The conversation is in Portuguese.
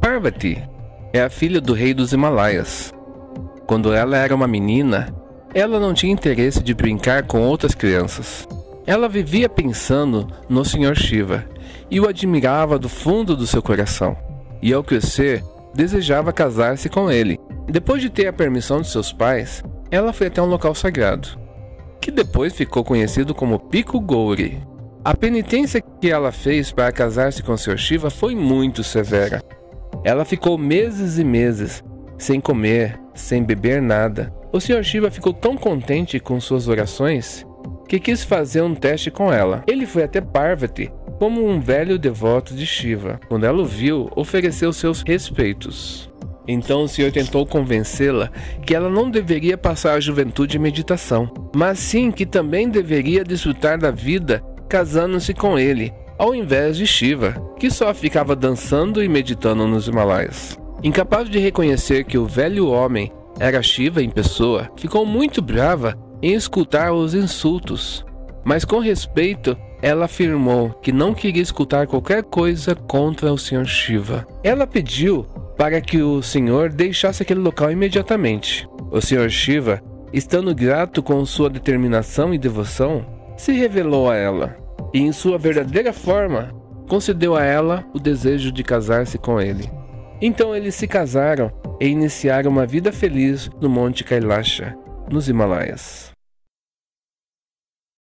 Parvati é a filha do rei dos Himalaias. Quando ela era uma menina, ela não tinha interesse de brincar com outras crianças. Ela vivia pensando no Sr. Shiva e o admirava do fundo do seu coração. E ao crescer, desejava casar-se com ele. Depois de ter a permissão de seus pais, ela foi até um local sagrado, que depois ficou conhecido como Pico Gouri. A penitência que ela fez para casar-se com Sr. Shiva foi muito severa. Ela ficou meses e meses sem comer, sem beber nada. O Sr. Shiva ficou tão contente com suas orações que quis fazer um teste com ela. Ele foi até Parvati como um velho devoto de Shiva. Quando ela o viu, ofereceu seus respeitos. Então o Senhor tentou convencê-la que ela não deveria passar a juventude em meditação, mas sim que também deveria desfrutar da vida casando-se com ele ao invés de Shiva, que só ficava dançando e meditando nos Himalaias. Incapaz de reconhecer que o velho homem era Shiva em pessoa, ficou muito brava em escutar os insultos. Mas com respeito, ela afirmou que não queria escutar qualquer coisa contra o Sr. Shiva. Ela pediu para que o Senhor deixasse aquele local imediatamente. O Sr. Shiva, estando grato com sua determinação e devoção, se revelou a ela e, em sua verdadeira forma, concedeu a ela o desejo de casar-se com ele. Então eles se casaram e iniciaram uma vida feliz no Monte Kailasha, nos Himalaias.